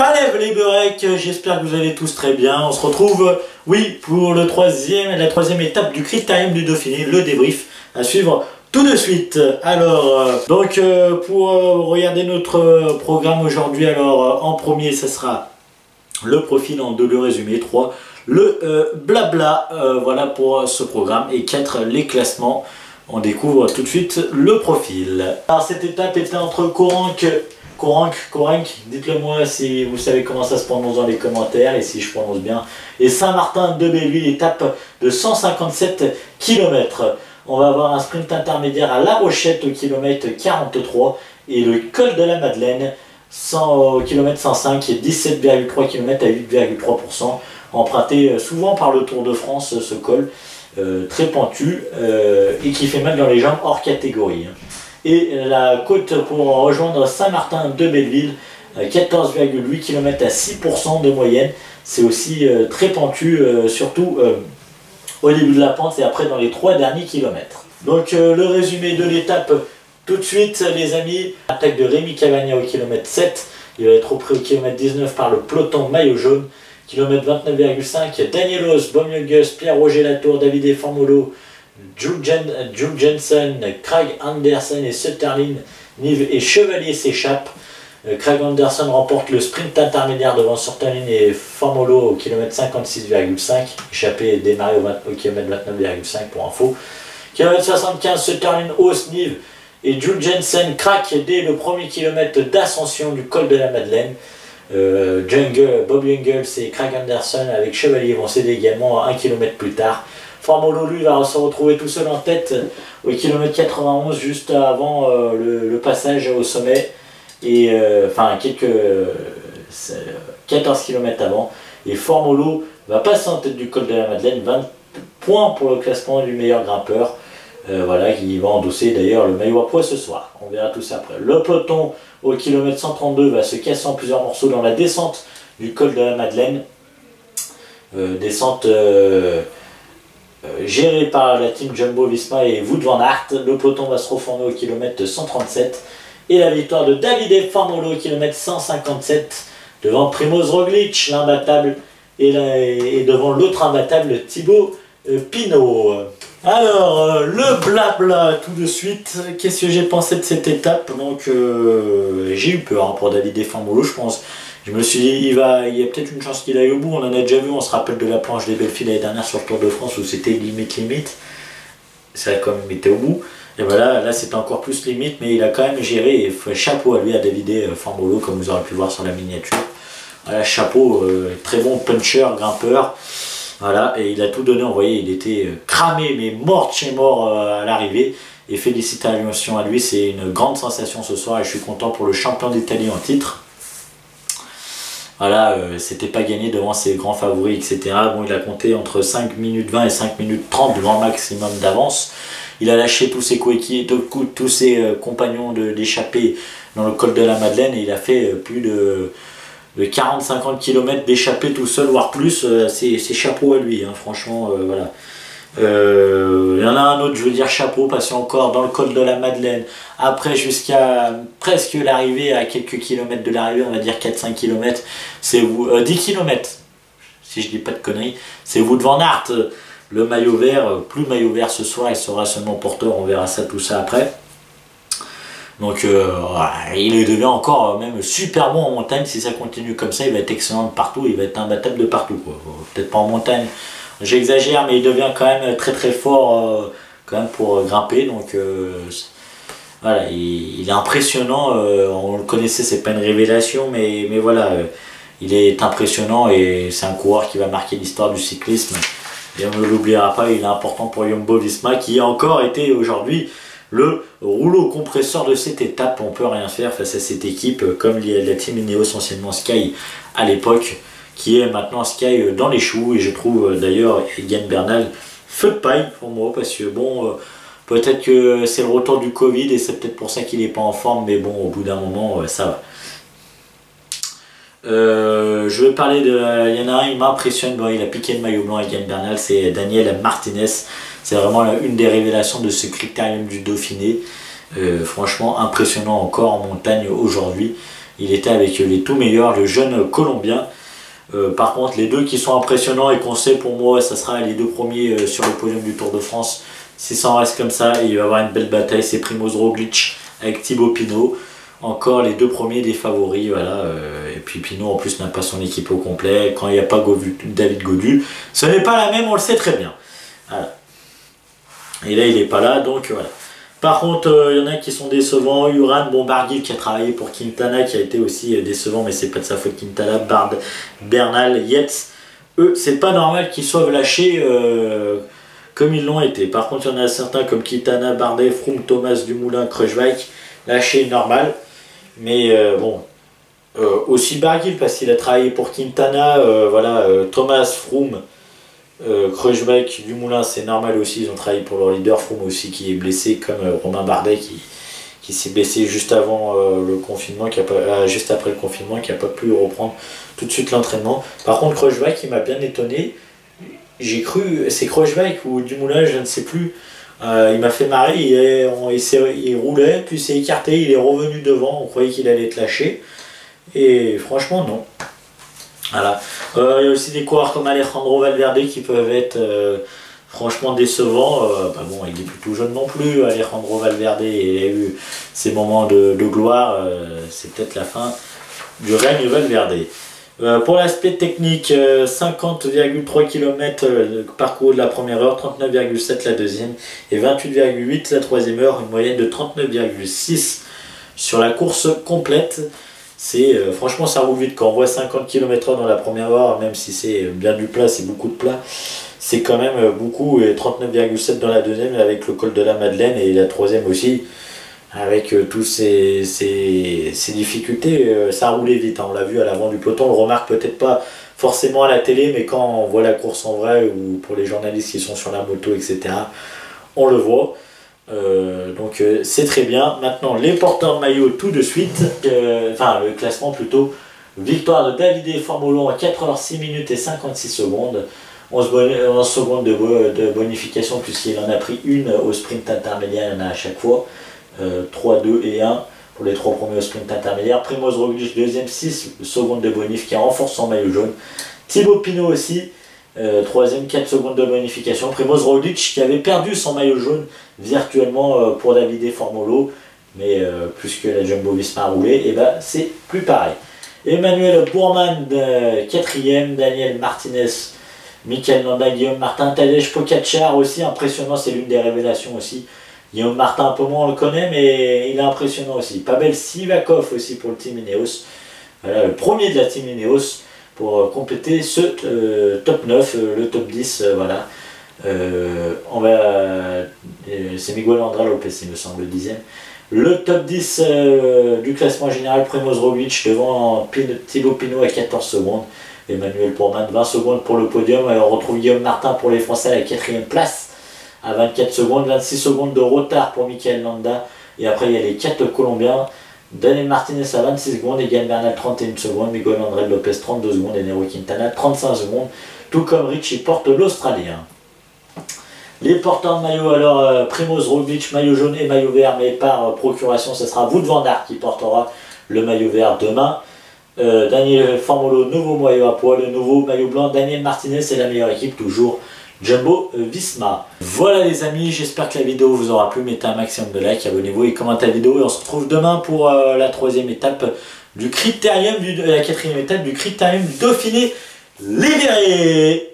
Palève les beureks, j'espère que vous allez tous très bien. On se retrouve, oui, pour le troisième, la troisième étape du Critérium du Dauphiné, le débrief à suivre tout de suite. Alors, euh, donc euh, pour euh, regarder notre programme aujourd'hui, alors en premier, ce sera le profil en deux, le résumé, 3, le blabla, voilà pour ce programme, et 4, les classements. On découvre tout de suite le profil. Alors cette étape était entre Coranque Corank, Corank, dites-le moi si vous savez comment ça se prononce dans les commentaires et si je prononce bien. Et Saint-Martin de Belluy, étape de 157 km. On va avoir un sprint intermédiaire à La Rochette au kilomètre 43 et le col de la Madeleine 100 au kilomètre 105 qui est 17,3 km à 8,3%. Emprunté euh, souvent par le Tour de France ce col, euh, très pentu euh, et qui fait mal dans les jambes hors catégorie. Et la côte pour rejoindre Saint-Martin de Belleville, 14,8 km à 6% de moyenne. C'est aussi euh, très pentu, euh, surtout euh, au début de la pente et après dans les trois derniers kilomètres. Donc le résumé de l'étape tout de suite les amis. Attaque de Rémi Cavagna au kilomètre 7. Il va être repris au kilomètre 19 par le peloton maillot jaune. Kilomètre 29,5. Danielos, Bomiugus, Pierre-Roger Latour, David Formolo, Jules, Jensen, Craig Anderson et Sutterlin Nive et Chevalier s'échappent. Euh, Craig Anderson remporte le sprint intermédiaire devant Sutterlin et Formolo au km 56,5. Échappé et démarré au, km 29,5 pour info. Km 75, Sutterlin hausse Nive et Jules Jensen craque dès le premier kilomètre d'ascension du col de la Madeleine. Euh, Jungle, Bob Jungels et Craig Anderson avec Chevalier vont céder également un kilomètre plus tard. Formolo, lui, va se retrouver tout seul en tête au kilomètre 91, juste avant euh, le, passage au sommet, et euh, enfin quelques 14 km avant. Et Formolo va passer en tête du col de la Madeleine, 20 points pour le classement du meilleur grimpeur. Euh, voilà, qui va endosser d'ailleurs le maillot à poids ce soir. On verra tout ça après. Le peloton au kilomètre 132 va se casser en plusieurs morceaux dans la descente du col de la Madeleine. descente euh, géré par la team Jumbo Visma et Wout van Aert. Le peloton va se reformer au kilomètre 137 et la victoire de Davide Formolo au kilomètre 157 devant Primoz Roglic, l'imbattable, et, devant l'autre imbattable Thibaut euh, Pinot. Alors, euh, le blabla tout de suite. Qu'est-ce que j'ai pensé de cette étape? Donc, j'ai eu peur hein, pour David Formolo, je pense. Je me suis dit, il, va, y a peut-être une chance qu'il aille au bout. On en a déjà vu, on se rappelle de la planche des belles l'année dernière sur le Tour de France où c'était limite limite. Ça a quand même été au bout. Et voilà, là c'était encore plus limite, mais il a quand même géré. Et chapeau à lui, à David euh, Formolo, comme vous aurez pu voir sur la miniature. Voilà, chapeau, euh, très bon puncher, grimpeur. Voilà, et il a tout donné, vous voyez, il était euh, cramé, mais mort chez mort à l'arrivée. Et félicitations à lui, c'est une grande sensation ce soir et je suis content pour le champion d'Italie en titre. Voilà, euh, c'était pas gagné devant ses grands favoris, etc. Bon, il a compté entre 5 minutes 20 et 5 minutes 30 grand maximum d'avance. Il a lâché tous ses coéquipiers, tous ses euh, compagnons d'échapper dans le col de la Madeleine et il a fait euh, plus de, 40-50 km d'échappée tout seul, voire plus. c'est chapeau à lui, hein, franchement, voilà. Euh, il y en a un autre, je veux dire chapeau, passé encore dans le col de la Madeleine. Après, jusqu'à presque l'arrivée, à quelques kilomètres de l'arrivée, on va dire 4-5 km, c'est vous, 10 km, si je dis pas de conneries, c'est vous devant Aert, le maillot vert, euh, plus maillot vert ce soir, il sera seulement porteur, on verra ça, tout ça après. Donc euh, il devient encore même super bon en montagne, si ça continue comme ça, il va être excellent de partout, il va être imbattable de partout. Peut-être pas en montagne, J'exagère, mais il devient quand même très très fort euh, quand pour euh, grimper. Donc euh, il, est impressionnant. on le connaissait, c'est pas une révélation, mais, mais voilà, il est impressionnant et c'est un coureur qui va marquer l'histoire du cyclisme. Et on ne l'oubliera pas, il est important pour Jumbo Visma qui a encore été aujourd'hui le rouleau compresseur de cette étape. On peut rien faire face à cette équipe, comme la team Ineos anciennement Sky à l'époque qui est maintenant Sky euh, dans les choux. Et je trouve euh, d'ailleurs Yann Bernal feu de paille pour moi parce que bon, euh, peut-être que c'est le retour du Covid et c'est peut-être pour ça qu'il n'est pas en forme, mais bon, au bout d'un moment, ça va. je veux parler de. Il y en a un, il m'impressionne. Bon, il a piqué le maillot blanc avec Bernal, c'est Daniel Martinez. C'est vraiment une des révélations de ce critérium du Dauphiné. franchement, impressionnant encore en montagne aujourd'hui. il était avec les tout meilleurs, le jeune Colombien. Euh, par contre, les deux qui sont impressionnants et qu'on sait pour moi, ça sera les deux premiers euh, sur le podium du Tour de France. Si ça en reste comme ça, il va y avoir une belle bataille. C'est Primoz Roglic avec Thibaut Pinot. Encore les deux premiers des favoris. Voilà. Euh, et puis Pinot en plus n'a pas son équipe au complet. Quand il n'y a pas David Godul, ce n'est pas la même, on le sait très bien. Et là, il n'est pas là, donc voilà. Par contre, il y en a qui sont décevants. Uran Bombardier qui a travaillé pour Quintana, qui a été aussi décevant, mais c'est pas de sa faute. Quintana, Bard, Bernal, Yates, eux, c'est pas normal qu'ils soient lâchés comme ils l'ont été. Par contre, il y en a certains comme Quintana, Bardet, Froome, Thomas, Dumoulin, Kruijswijk, lâchés normal. Mais euh, bon, euh, aussi Barguil parce qu'il a travaillé pour Quintana, euh, voilà, Thomas, Froome, Kruijswijk, Dumoulin, c'est normal aussi. Ils ont travaillé pour leur leader, Froome aussi qui est blessé, comme Romain Bardet qui, s'est blessé juste avant le confinement, qui a juste après le confinement, qui n'a pas pu reprendre tout de suite l'entraînement. Par contre, Kruijswijk, qui m'a bien étonné j'ai cru, c'est Crochbike ou Dumoulin, je ne sais plus. Euh, il m'a fait marrer, il, il, roulait, puis s'est écarté, il est revenu devant, on croyait qu'il allait être lâché. Et franchement, non. Voilà. Euh, il y a aussi des coureurs comme Alejandro Valverde qui peuvent être euh, franchement décevants. Bah bon, il est plutôt jeune non plus, Alejandro Valverde, il a eu ses moments de, gloire. c'est peut-être la fin du règne Valverde. Euh, pour l'aspect technique, 50,3 km parcours de la première heure, 39,7 la deuxième et 28,8 la troisième heure, une moyenne de 39,6 sur la course complète. C'est euh, franchement ça roule vite quand on voit 50 km/h dans la première heure, même si c'est bien du plat, c'est beaucoup de plat. C'est quand même euh, beaucoup et 39,7 dans la deuxième avec le col de la Madeleine et la troisième aussi avec euh, tous ces, difficultés, ça roulé vite. Hein. On l'a vu à l'avant du peloton, on le remarque peut-être pas forcément à la télé, mais quand on voit la course en vrai ou pour les journalistes qui sont sur la moto, etc., on le voit. Euh, donc c'est très bien. Maintenant, les porteurs de maillot tout de suite, enfin le classement plutôt. Victoire de David Formolo en 4 h 6 minutes et 56 secondes. 11, secondes de, bonification puisqu'il en a pris une au sprint intermédiaire, il y en a à chaque fois. 3, euh, 2 et 1 pour les trois premiers au sprint intermédiaire. Primoz Roglic, deuxième, 6 secondes de bonif qui renforce son maillot jaune. Thibaut Pinot aussi, euh, troisième, 4 secondes de bonification. Primoz Roglic qui avait perdu son maillot jaune virtuellement euh, pour Davide Formolo, mais puisque la Jumbo Visma roulé, et eh ben c'est plus pareil. Emmanuel Bourman, quatrième, Daniel Martinez, Michael Landa, Guillaume Martin, Tadej Pogacar aussi, impressionnant, c'est l'une des révélations aussi Guillaume Martin, un peu moins on le connaît, mais il est impressionnant aussi. Pavel Sivakov aussi pour le Team Ineos. Voilà, le premier de la Team Ineos pour euh, compléter ce euh, top 9, euh, le top 10. voilà. on va. C'est Miguel André Lopez, il me semble, le dixième. Le top 10 du classement général, Primoz Roglic devant Thibaut Pinot à 14 secondes. Emmanuel Pourman, 20 secondes pour le podium. on retrouve Guillaume Martin pour les Français à la quatrième place à 24 secondes, 26 secondes de retard pour Michael Landa. Et après, il y a les 4 Colombiens. Daniel Martinez à 26 secondes, Egan Bernal 31 secondes, Miguel André Lopez 32 secondes et Nero Quintana 35 secondes, tout comme Richie Porte l'Australien. Les porteurs de maillot, alors euh, Primoz Roglic, maillot jaune et maillot vert, mais par euh, procuration, ce sera Wout van qui portera le maillot vert demain. Euh, Daniel Formolo, nouveau maillot à poids, le nouveau maillot blanc. Daniel Martinez, c'est la meilleure équipe toujours. Jumbo Visma. Voilà les amis, j'espère que la vidéo vous aura plu. Mettez un maximum de likes, abonnez-vous et commentez la vidéo. Et on se retrouve demain pour euh, la troisième étape du critérium, du, la quatrième étape du critérium Dauphiné libéré.